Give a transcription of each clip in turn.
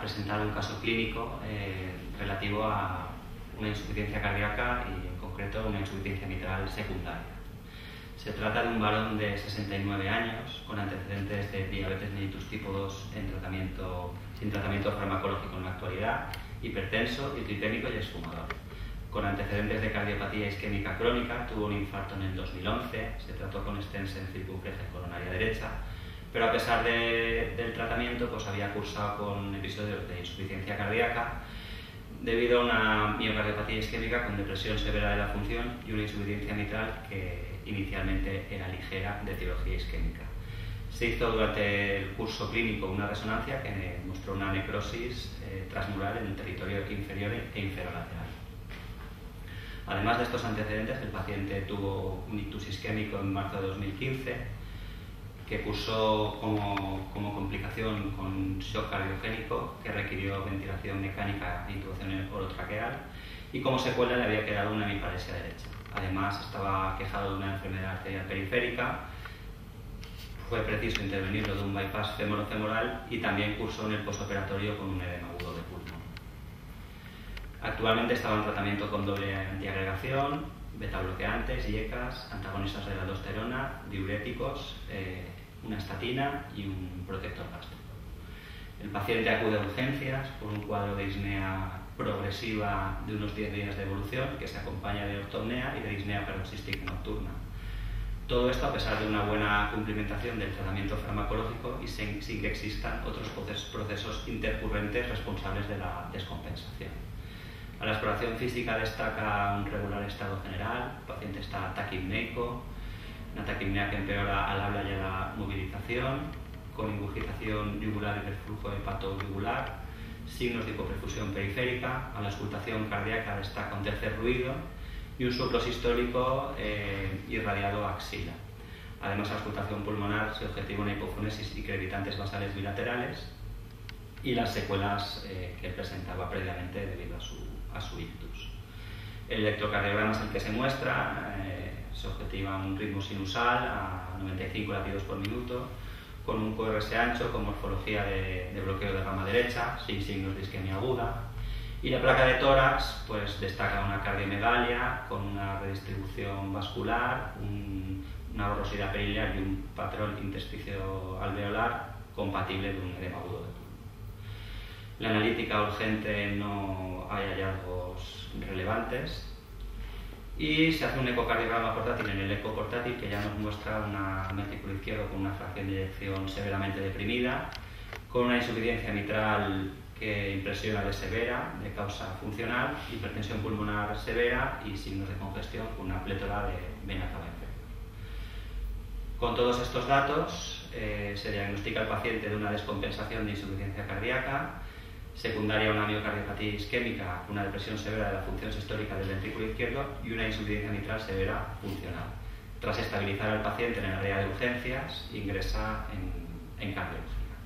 presentar un caso clínico eh, relativo a una insuficiencia cardíaca y en concreto una insuficiencia mitral secundaria. Se trata de un varón de 69 años con antecedentes de diabetes mellitus tipo 2 en tratamiento, sin tratamiento farmacológico en la actualidad, hipertenso, hipotémico y esfumador. Con antecedentes de cardiopatía isquémica crónica, tuvo un infarto en el 2011, se trató con stents en circunfleja coronaria derecha, pero a pesar del tratamiento pues había cursado con episodios de insuficiencia cardíaca debido a una miocardiopatía isquémica con depresión severa de la función y una insuficiencia mitral que inicialmente era ligera de etiología isquémica. Se hizo durante el curso clínico una resonancia que mostró una necrosis eh, transmural en el territorio inferior e inferolateral. Además de estos antecedentes, el paciente tuvo un ictus isquémico en marzo de 2015 que cursó como, como, complicación con shock cardiogénico que requirió ventilación mecánica e intubación orotraqueal y como secuela le había quedado una hemiparesia derecha. Además estaba quejado de una enfermedad arterial periférica, fue preciso intervenirlo de un bypass femorofemoral y también cursó en el posoperatorio con un edema agudo de pulmón. Actualmente estaba en tratamiento con doble antiagregación, beta bloqueantes, IECAS, antagonistas de la aldosterona, diuréticos, eh, una estatina y un protector gástrico. El paciente acude a urgencias por un cuadro de disnea progresiva de unos 10 días de evolución que se acompaña de ortopnea y de disnea paroxística nocturna. Todo esto a pesar de una buena cumplimentación del tratamiento farmacológico y sin, que existan otros procesos intercurrentes responsables de la descompensación. A la exploración física destaca un regular estado general, el paciente está taquipneico, una taquipnea que empeora al habla y a la movilización, con ingurgitación yugular y reflujo hepato-yugular, signos de hipoperfusión periférica, a la auscultación cardíaca destaca un tercer ruido y un soplo sistólico eh, irradiado axila. Además, a la auscultación pulmonar se objetiva una hipofonesis y crevitantes basales bilaterales y las secuelas eh, que presentaba previamente debido a su, a su ictus. El electrocardiograma es el que se muestra, eh, se objetiva un ritmo sinusal a 95 latidos por minuto, con un QRS ancho con morfología de, bloqueo de rama derecha, sin signos de isquemia aguda. Y la placa de tórax pues, destaca una cardiomegalia con una redistribución vascular, una borrosidad periliar y un patrón intersticio alveolar compatible de un edema agudo de La analítica urgente no hay hallazgos relevantes y se hace un ecocardiograma portátil en el eco portátil que ya nos muestra una ventrículo izquierdo con una fracción de eyección severamente deprimida, con una insuficiencia mitral que impresiona de severa, de causa funcional, hipertensión pulmonar severa y signos de congestión con una plétora de vena cava. Con todos estos datos eh, se diagnostica al paciente de una descompensación de insuficiencia cardíaca, secundaria a una miocardiopatía isquémica, una depresión severa de la función sistólica del ventrículo izquierdo y una insuficiencia mitral severa funcional. Tras estabilizar al paciente en el área de urgencias, ingresa en, en cardiología.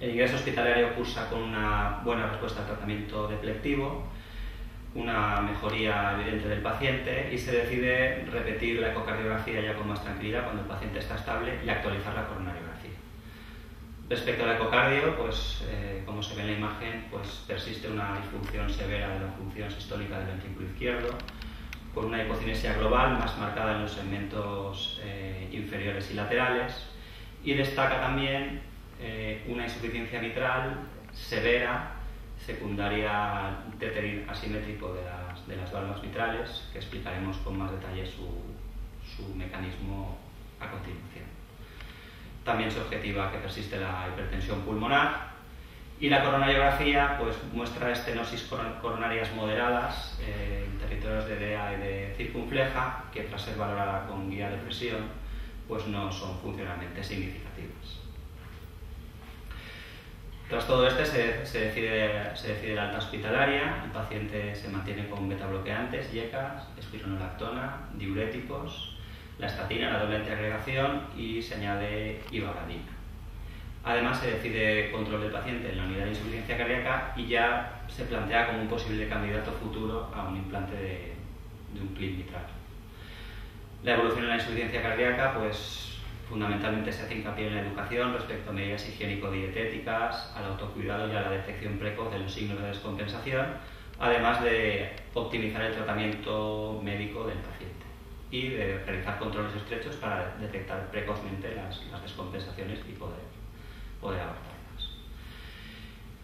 El ingreso hospitalario cursa con una buena respuesta al tratamiento deplectivo, una mejoría evidente del paciente y se decide repetir la ecocardiografía ya con más tranquilidad cuando el paciente está estable y actualizar la coronariografía. Respecto al ecocardio, pues, eh, como se ve en la imagen, pues, persiste una disfunción severa de la función sistólica del ventrículo izquierdo, con una hipocinesia global más marcada en los segmentos eh, inferiores y laterales, y destaca también eh, una insuficiencia mitral severa, secundaria deterioro asimétrico de las, de las válvulas mitrales, que explicaremos con más detalle su, su mecanismo a continuación. También se objetiva que persiste la hipertensión pulmonar y la coronariografía pues, muestra estenosis coronarias moderadas eh, en territorios de DEA y de circunfleja que tras ser valorada con guía de presión pues no son funcionalmente significativas. Tras todo este se, se, decide, se decide la alta hospitalaria, el paciente se mantiene con beta bloqueantes, YECAS, espironolactona, diuréticos, la estatina, la doble antiagregación y se añade ivabradina. Además, se decide control del paciente en la unidad de insuficiencia cardíaca y ya se plantea como un posible candidato futuro a un implante de, un clip mitral. La evolución en la insuficiencia cardíaca pues, Fundamentalmente se hace hincapié en la educación respecto a medidas higiénico-dietéticas, al autocuidado y a la detección precoz de los signos de descompensación, además de optimizar el tratamiento médico del paciente y de realizar controles estrechos para detectar precozmente las, descompensaciones y poder, poder abordarlas.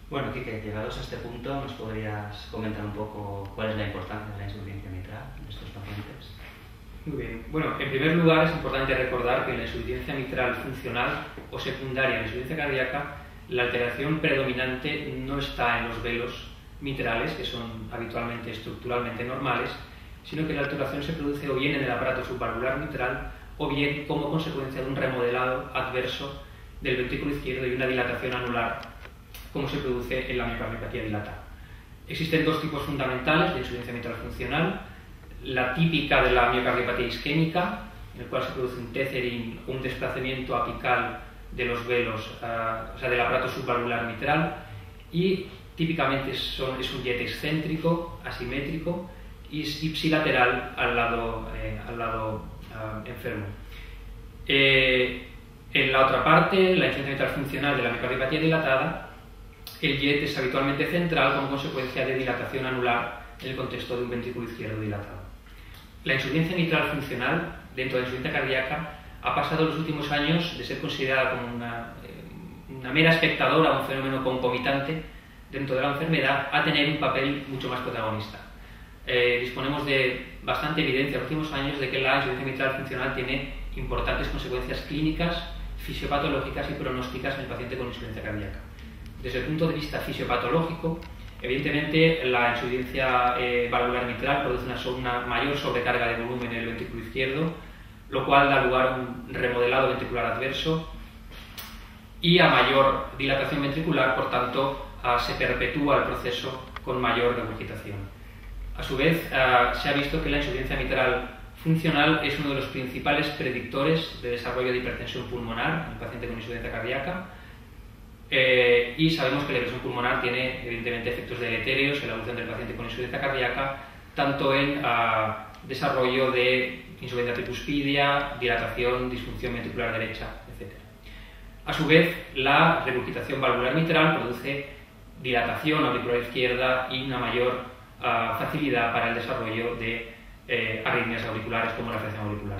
Bueno, Kike, llegados a este punto, ¿nos podrías comentar un poco cuál es la importancia de la insuficiencia mitral en estos pacientes? Muy bien. Bueno, en primer lugar es importante recordar que en la insuficiencia mitral funcional o secundaria en la insuficiencia cardíaca, la alteración predominante no está en los velos mitrales, que son habitualmente estructuralmente normales, sino que la alteración se produce o bien en el aparato subvalvular mitral o bien como consecuencia de un remodelado adverso del ventrículo izquierdo y una dilatación anular, como se produce en la miocardiopatía dilatada. Existen dos tipos fundamentales de insuficiencia mitral funcional, la típica de la miocardiopatía isquémica, en el cual se produce un tethering, un desplazamiento apical de los velos, uh, o sea, del aparato subvalvular mitral, y típicamente son, es un jet excéntrico, asimétrico, ipsilateral al lado, eh, al lado uh, enfermo. Eh, en la otra parte, la insuficiencia mitral funcional de la miocardiopatía dilatada, el jet es habitualmente central como consecuencia de dilatación anular en el contexto de un ventrículo izquierdo dilatado. La insuficiencia mitral funcional dentro de la insuficiencia cardíaca ha pasado en los últimos años de ser considerada como una, eh, una mera espectadora, un fenómeno concomitante dentro de la enfermedad, a tener un papel mucho más protagonista. Eh, disponemos de bastante evidencia en los últimos años de que la insuficiencia mitral funcional tiene importantes consecuencias clínicas, fisiopatológicas y pronósticas en el paciente con insuficiencia cardíaca. Desde el punto de vista fisiopatológico, Evidentemente, la insuficiencia eh, valvular mitral produce una, mayor sobrecarga de volumen en el ventrículo izquierdo, lo cual da lugar a un remodelado ventricular adverso y a mayor dilatación ventricular, por tanto, se perpetúa el proceso con mayor regurgitación. A su vez, se ha visto que la insuficiencia mitral funcional es uno de los principales predictores de desarrollo de hipertensión pulmonar en el paciente con insuficiencia cardíaca eh, y sabemos que la presión pulmonar tiene evidentemente efectos deletéreos en la evolución del paciente con insuficiencia cardíaca, tanto en ah, desarrollo de insuficiencia tricuspidia, dilatación, disfunción ventricular derecha, etc. A su vez, la regurgitación valvular mitral produce dilatación auricular izquierda y una mayor facilidad para el desarrollo de eh, arritmias auriculares como la fracción auricular.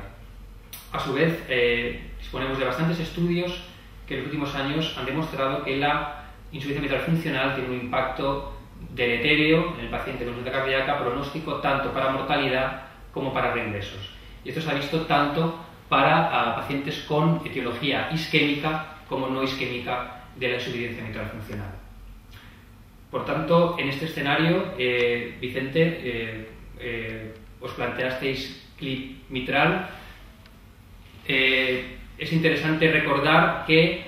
A su vez, eh, disponemos de bastantes estudios que en los últimos años han demostrado que la insuficiencia mitral funcional tiene un impacto deleterio en el paciente con insuficiencia cardíaca, pronóstico tanto para mortalidad como para reingresos. Y esto se ha visto tanto para pacientes con etiología isquémica como no isquémica de la insuficiencia mitral funcional. Por tanto, en este escenario, eh, Vicente, eh, eh, os planteasteis clip mitral es interesante recordar que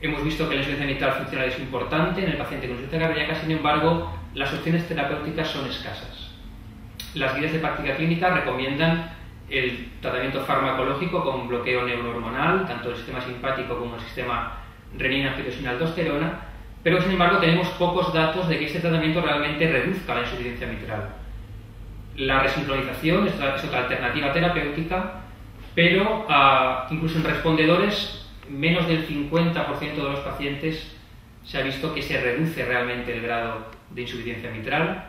hemos visto que la insuficiencia mitral funcional es importante en el paciente con insuficiencia cardíaca, sin embargo, las opciones terapéuticas son escasas. Las guías de práctica clínica recomiendan el tratamiento farmacológico con bloqueo neurohormonal, tanto el sistema simpático como el sistema renina-angiotensina-aldosterona, pero sin embargo tenemos pocos datos de que este tratamiento realmente reduzca la insuficiencia mitral. La resincronización es otra alternativa terapéutica pero ah, incluso en respondedores, menos del 50% de los pacientes se ha visto que se reduce realmente el grado de insuficiencia mitral.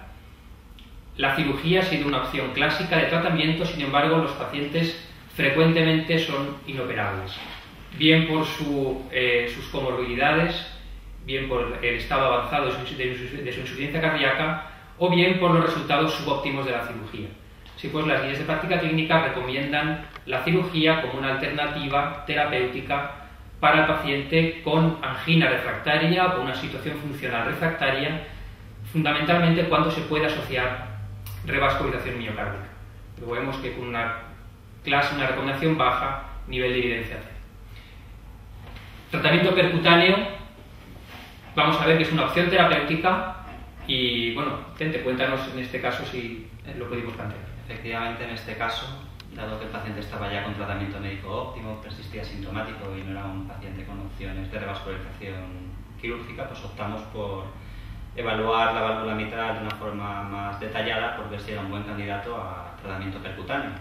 La cirugía ha sido una opción clásica de tratamiento, sin embargo, los pacientes frecuentemente son inoperables, bien por eh, sus comorbilidades, bien por el estado avanzado de su, insuficiencia cardíaca, o bien por los resultados subóptimos de la cirugía. Sí, pues las guías de práctica clínica recomiendan la cirugía como una alternativa terapéutica para el paciente con angina refractaria o una situación funcional refractaria, fundamentalmente cuando se puede asociar revascularización miocárdica. Luego vemos que con una clase, una recomendación baja, nivel de evidencia. Tratamiento percutáneo, vamos a ver que es una opción terapéutica y, bueno, gente, cuéntanos en este caso si lo podemos plantear. Efectivamente, en este caso, dado que el paciente estaba ya con tratamiento médico óptimo, persistía sintomático y no era un paciente con opciones de revascularización quirúrgica, pues optamos por evaluar la válvula mitral de una forma más detallada por ver si era un buen candidato a tratamiento percutáneo.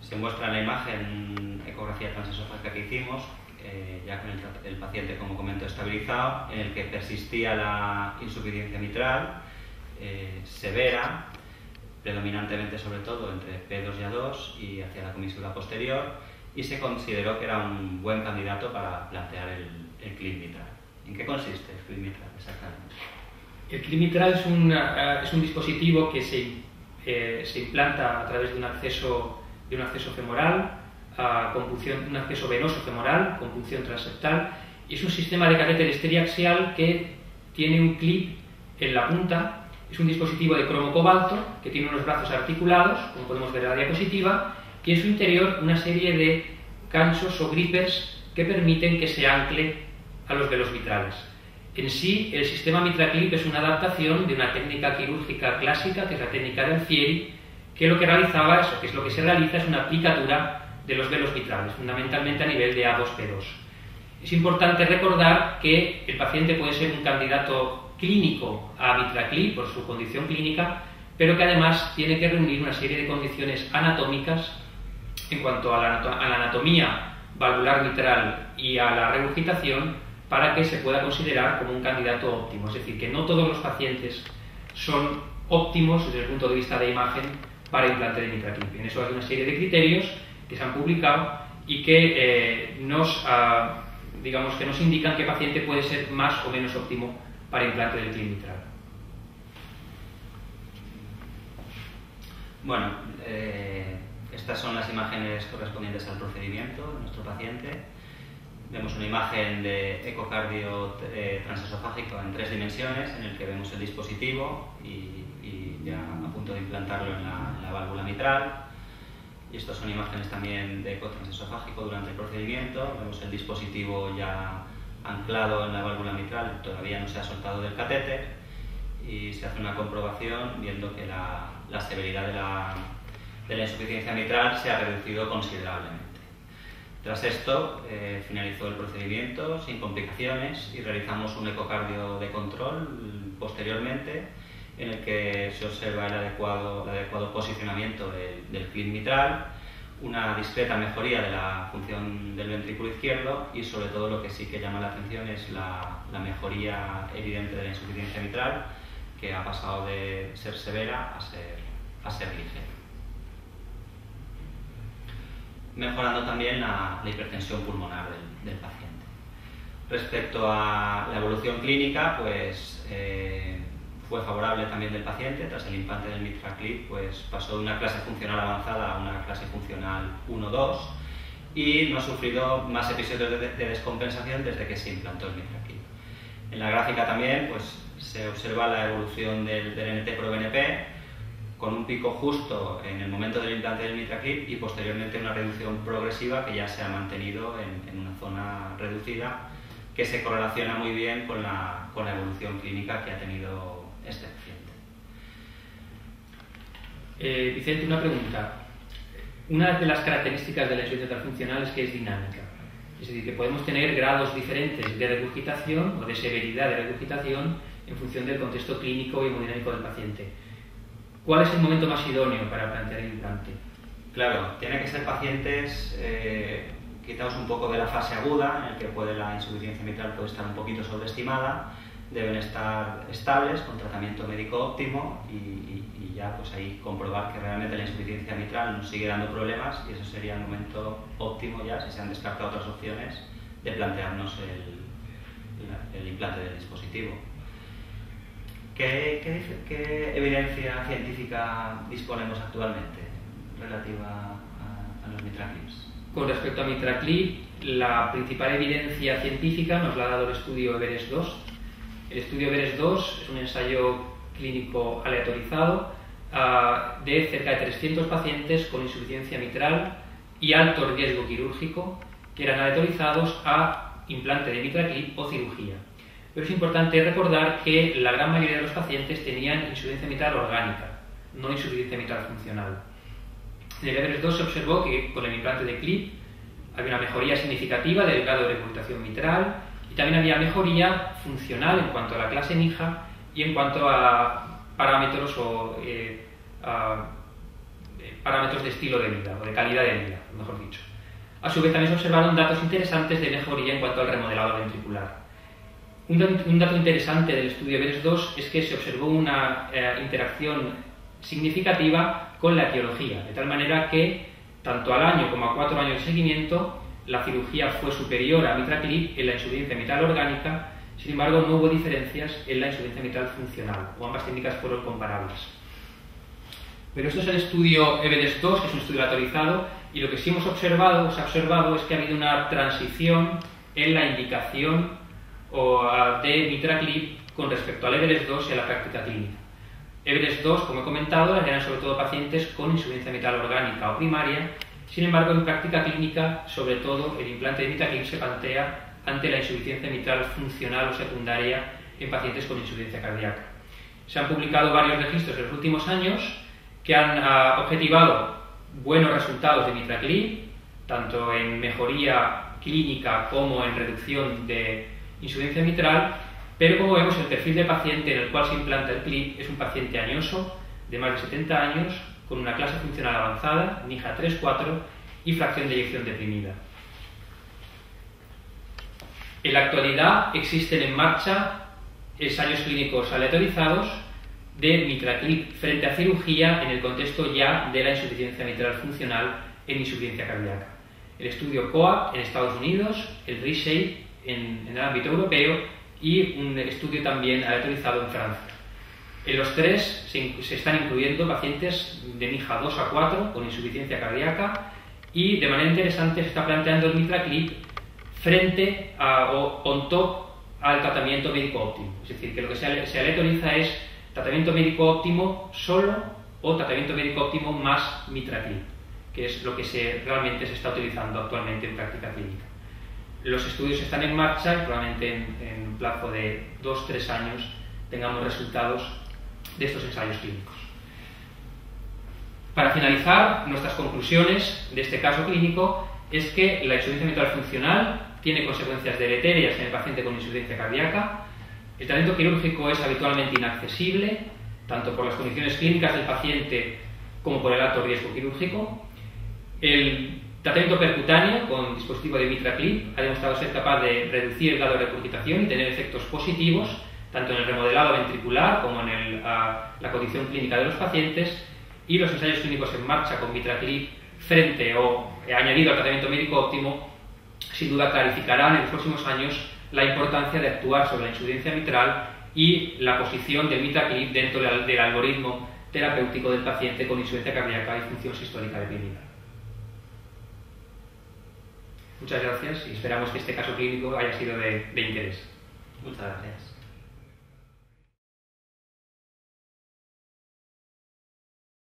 Se muestra en la imagen ecografía transesofágica que hicimos, eh, ya con el, paciente, como comento, estabilizado, en el que persistía la insuficiencia mitral eh, severa, predominantemente sobre todo entre P2 y A2 y hacia la comisura posterior, y se consideró que era un buen candidato para plantear el, el CLIP mitral. ¿En qué consiste el CLIP mitral exactamente? El CLIP mitral es un, eh, es un dispositivo que se, eh, se, implanta a través de un acceso, de un acceso femoral, a un acceso venoso femoral con punción transeptal, y es un sistema de catéter esteriaxial que tiene un clip en la punta, es un dispositivo de cromo cobalto que tiene unos brazos articulados, como podemos ver en la diapositiva, y en su interior una serie de ganchos o gripes que permiten que se ancle a los velos vitrales. En sí, el sistema MitraClip es una adaptación de una técnica quirúrgica clásica, que es la técnica de Alfieri, que lo que realizaba, eso, que es lo que se realiza, es una aplicatura de los velos vitrales, fundamentalmente a nivel de A2P2. Es importante recordar que el paciente puede ser un candidato clínico a MitraClip por su condición clínica, pero que además tiene que reunir una serie de condiciones anatómicas en cuanto a la, a la anatomía valvular mitral y a la regurgitación para que se pueda considerar como un candidato óptimo. Es decir, que no todos los pacientes son óptimos desde el punto de vista de imagen para implante de mitraclip. En eso hay una serie de criterios que se han publicado y que eh, nos, ah, digamos, que nos indican qué paciente puede ser más o menos óptimo para implante del clip mitral. Bueno, eh, estas son las imágenes correspondientes al procedimiento de nuestro paciente. Vemos una imagen de ecocardio eh, transesofágico en tres dimensiones, en el que vemos el dispositivo y, ya a punto de implantarlo en la, válvula mitral. Y estas son imágenes también de eco transesofágico durante el procedimiento. Vemos el dispositivo ya anclado en la válvula mitral, todavía no se ha soltado del catéter y se hace una comprobación viendo que la, severidad de la, de la insuficiencia mitral se ha reducido considerablemente. Tras esto, eh, finalizó el procedimiento sin complicaciones y realizamos un ecocardio de control posteriormente en el que se observa el adecuado, el adecuado posicionamiento del, del mitral, una discreta mejoría de la función del ventrículo izquierdo y sobre todo lo que sí que llama la atención es la, la mejoría evidente de la insuficiencia mitral que ha pasado de ser severa a ser, a ser ligera mejorando también la, hipertensión pulmonar del, paciente. Respecto a la evolución clínica, pues eh, fue favorable también del paciente, tras el implante del mitraclip, pues pasó de una clase funcional avanzada a una clase funcional 1-2 y no ha sufrido más episodios de, descompensación desde que se implantó el mitraclip. En la gráfica también pues, se observa la evolución del, del NT pro BNP con un pico justo en el momento del implante del mitraclip y posteriormente una reducción progresiva que ya se ha mantenido en, una zona reducida que se correlaciona muy bien con la, con la evolución clínica que ha tenido este Vicente, una pregunta. Una de las características de la insuficiencia funcional es que es dinámica. Es decir, que podemos tener grados diferentes de regurgitación o de severidad de regurgitación en función del contexto clínico y hemodinámico del paciente. ¿Cuál es el momento más idóneo para plantear el implante? Claro, tiene que ser pacientes eh, quitados un poco de la fase aguda, en el que puede la insuficiencia mitral puede estar un poquito sobreestimada, deben estar estables con tratamiento médico óptimo y, ya pues ahí comprobar que realmente la insuficiencia mitral nos sigue dando problemas y eso sería el momento óptimo ya, si se han descartado otras opciones, de plantearnos el implante del dispositivo. ¿Qué, evidencia científica disponemos actualmente relativa a, los mitraclips? Con respecto a mitraclip, la principal evidencia científica nos la ha dado el estudio Everest 2. El estudio Everest 2 es un ensayo clínico aleatorizado ah, de cerca de 300 pacientes con insuficiencia mitral y alto riesgo quirúrgico que eran aleatorizados a implante de mitraclip o cirugía pero es importante recordar que la gran mayoría de los pacientes tenían insuficiencia mitral orgánica, no insuficiencia mitral funcional. En el Everest 2 se observó que con el implante de CLIP había una mejoría significativa del grado de recurtación mitral y también había mejoría funcional en cuanto a la clase NIJA y en cuanto a parámetros o eh, parámetros de estilo de vida o de calidad de vida, mejor dicho. A su vez también se observaron datos interesantes de mejoría en cuanto al remodelado ventricular. Un, dato interesante del estudio BERES 2 es que se observó una eh, interacción significativa con la etiología, de tal manera que tanto al año como a cuatro años de seguimiento la cirugía fue superior a mitraclip en la insuficiencia mitral orgánica, sin embargo no hubo diferencias en la insuficiencia mitral funcional, o ambas técnicas fueron comparables. Pero esto es el estudio EBDES 2, que es un estudio autorizado, y lo que sí hemos observado, se ha observado es que ha habido una transición en la indicación de mitraclip con respecto al EBDES 2 y a la práctica clínica. EBDES 2, como he comentado, eran sobre todo pacientes con insuficiencia mitral orgánica o primaria, sin embargo, en práctica clínica, sobre todo, el implante de mitraclip se plantea ante la insuficiencia mitral funcional o secundaria en pacientes con insuficiencia cardíaca. Se han publicado varios registros en los últimos años que han ah, objetivado buenos resultados de mitraclip, tanto en mejoría clínica como en reducción de insuficiencia mitral, pero como vemos el perfil de paciente en el cual se implanta el clip es un paciente añoso de más de 70 años con una clase funcional avanzada, NIJA 3-4 y fracción de eyección deprimida. En la actualidad existen en marcha ensayos clínicos aleatorizados de mitraclip frente a cirugía en el contexto ya de la insuficiencia mitral funcional en insuficiencia cardíaca. El estudio COA en Estados Unidos, el ReShape en, el ámbito europeo y un estudio también aleatorizado en Francia. En los tres se, están incluyendo pacientes de MIJA 2 a 4 con insuficiencia cardíaca y de manera interesante se está planteando el mitraclip frente a, o on top al tratamiento médico óptimo. Es decir, que lo que se, se aleatoriza es tratamiento médico óptimo solo o tratamiento médico óptimo más mitraclip, que es lo que realmente se está utilizando actualmente en práctica clínica. Los estudios están en marcha y probablemente en, un plazo de 2-3 años tengamos resultados de estos ensayos clínicos. Para finalizar, nuestras conclusiones de este caso clínico es que la insuficiencia mitral funcional tiene consecuencias deleterias en el paciente con insuficiencia cardíaca, el tratamiento quirúrgico es habitualmente inaccesible, tanto por las condiciones clínicas del paciente como por el alto riesgo quirúrgico. El tratamiento percutáneo con dispositivo de MitraClip ha demostrado ser capaz de reducir el grado de recurgitación y tener efectos positivos tanto en el remodelado ventricular como en la condición clínica de los pacientes y los ensayos clínicos en marcha con MitraClip frente o añadido al tratamiento médico óptimo sin duda clarificarán en los próximos años la importancia de actuar sobre la insuficiencia mitral y la posición del MitraClip dentro del algoritmo terapéutico del paciente con insuficiencia cardíaca y función sistólica deprimida. Muchas gracias y esperamos que este caso clínico haya sido de interés. Muchas gracias.